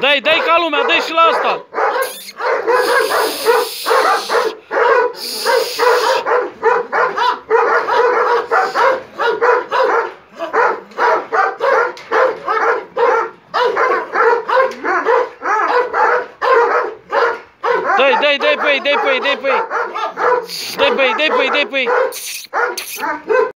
Dai, dai ca lumea, dai și la asta. Dai, dai, dai pe ei, dai pe ei, dai pe ei. Dai pe ei, dai pe ei, dai pe ei.